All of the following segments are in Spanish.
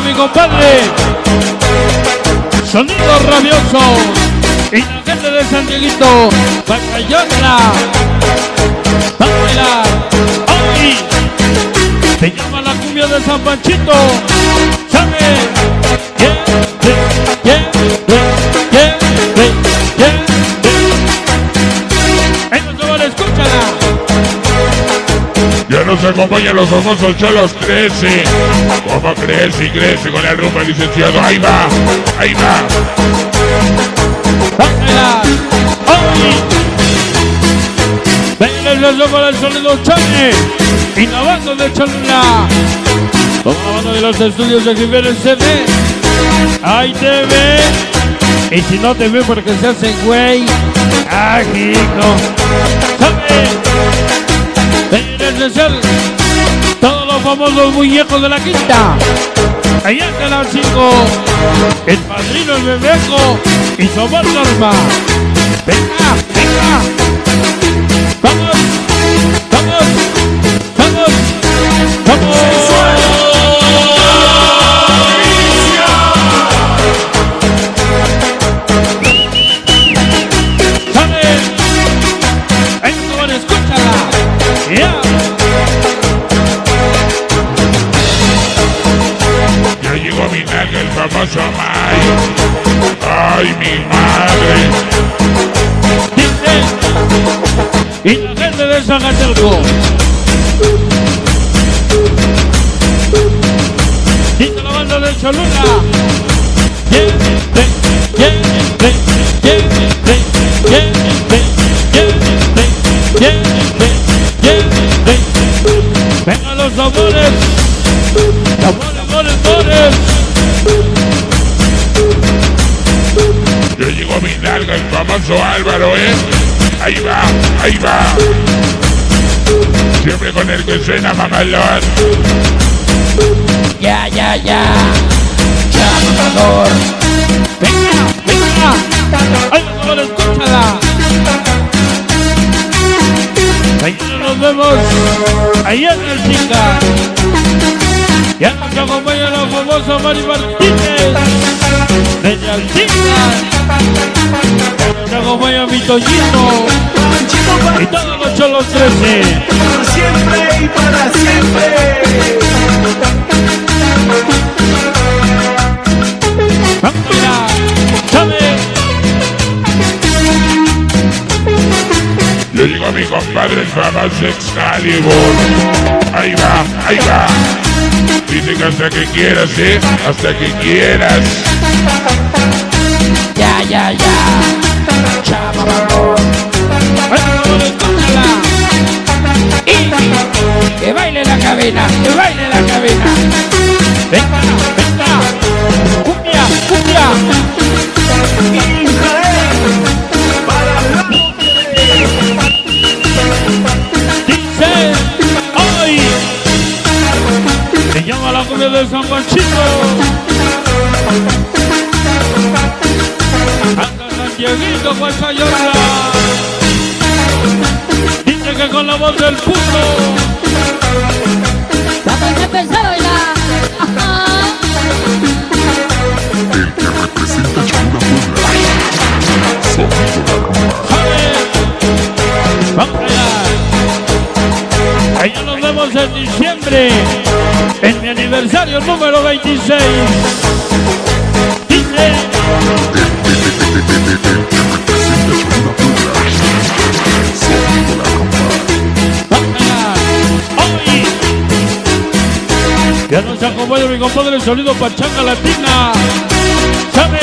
mi compadre. Sonido rabioso. Y la gente de San Dieguito. Bacayona. Dámela. Hoy. Se llama la cumbia de San Panchito. ¿Sabe? Yeah, acompañan los famosos cholos crece. ¿Cómo crece y crece con la rumba licenciado? Ahí va, ahí va. Venga, el beso para el sonido Chane. Innovando de Cholula. Con la banda de los estudios de Jiménez CD. Ahí te ve. Y si no te ve porque se hace güey. Ajico. En especial. Todos los famosos muñecos de la quinta. Allá de las 5. El padrino, el bebeco. Y Somos Norma. Venga, venga. Ay, mi madre. Y la gente de Zagatelco. Dice la banda de Cholula. Vengan los amores. Amores, nalga, el famoso Álvaro, ¿eh? Ahí va, ahí va. Siempre con el que suena mamalón. Ya, ya, ya. Llamador. Venga, venga. Ay, favor, escúchala. Mañana nos vemos allá en el Chica. Ya nos acompaña la famosa Mari Martínez. Acompaña mi Toñito. Y todos los cholos 13. Por siempre y para siempre. Vámonos. ¿Sabe? Ya llegó mi compadre, el famoso Excalibur. Ahí va, ahí va. Dice que hasta que quieras, ¿eh? Hasta que quieras. Ya, ya, ya. Y que baile la cabina, que baile la cabina. Venga, venga. Cumbia, cumbia. Dice hoy. Se llama la cumbia de San Panchito. Dieguito, Guasayona. Dice que con la voz del puto. Vamos a empezar a bailar. Ajá. El que representa Cholula Puebla. Sonido la rumba. ¡Sale! ¡Vamos allá! Allá nos vemos en diciembre, en mi aniversario número 26. Acompaña mi compadre el sonido Pachanga Latina. ¿Sabe?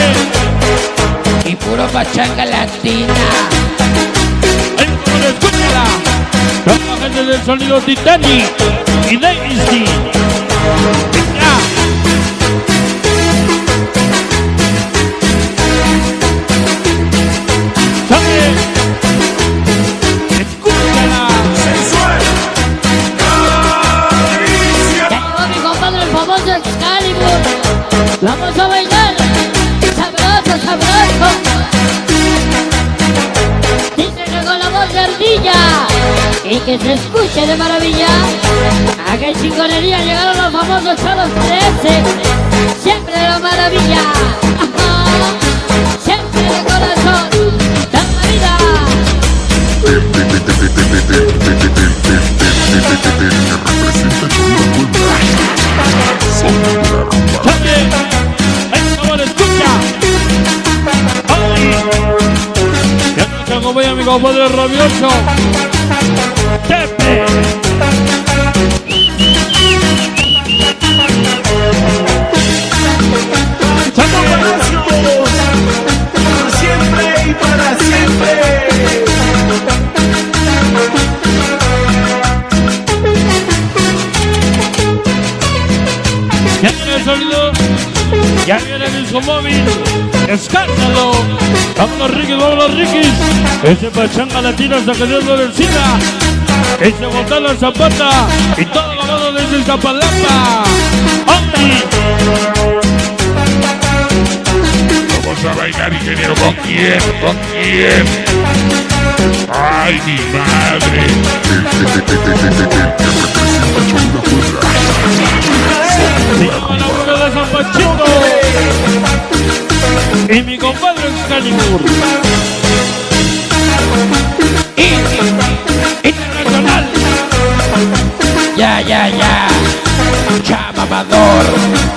Y puro pachanga latina. ¡Ay, por favor, escúchala! La gente del sonido Titanic y Daisy. que se escuche de maravilla. A qué chingonería llegaron los famosos choros 13, siempre de la maravilla. Siempre de corazón, la vida. voy a mi compadre rabioso. Sonido. Ya viene el disco móvil. Escándalo. Vámonos, Ricky, vámonos, Ricky. Ese pachanga latina hasta que Dios lo. Ese botón la zapata. Y todo lo mano desde Zapalapa. ¡Hombre! Vamos a bailar, ingeniero. ¿Con quién? ¿Con quién? ¡Ay, mi madre! Y mi compadre Excalibur. Internacional. Ya, ya, ya. Chamamador.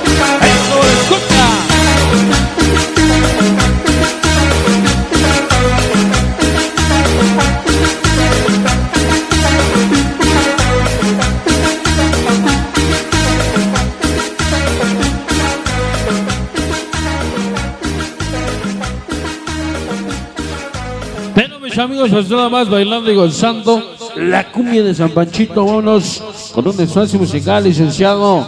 Amigos, pues nada más bailando y gozando la cumbia de San Panchito. Vámonos con un espacio musical, licenciado.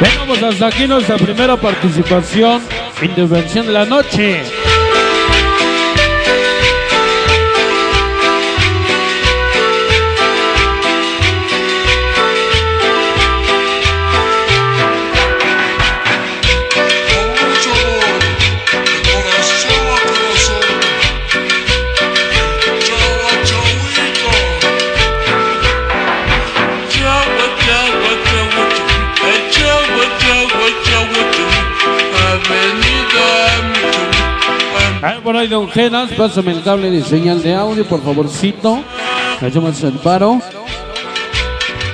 Bueno, pues hasta aquí nuestra primera participación, intervención de la noche. Por ahí, don Genas, pásame el cable de señal de audio, por favorcito. Hacemos el paro.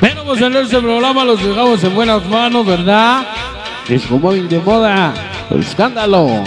Bueno, pues en este programa los dejamos en buenas manos, ¿verdad? Disco móvil de moda, escándalo.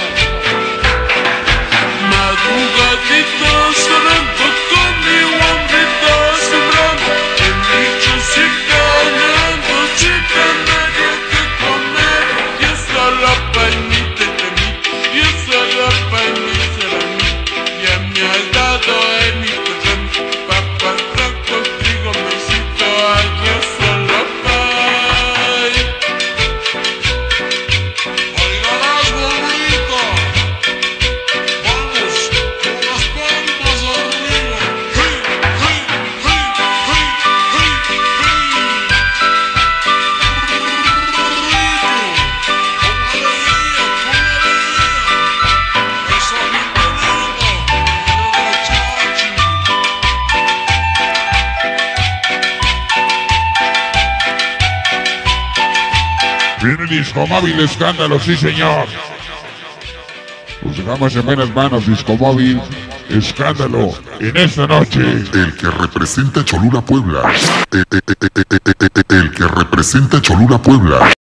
Viene Disco Móvil Escándalo, sí señor. Los dejamos en buenas manos, Disco Móvil Escándalo, en esta noche. El que representa Cholula Puebla. Eh, eh, eh, El que representa Cholula Puebla.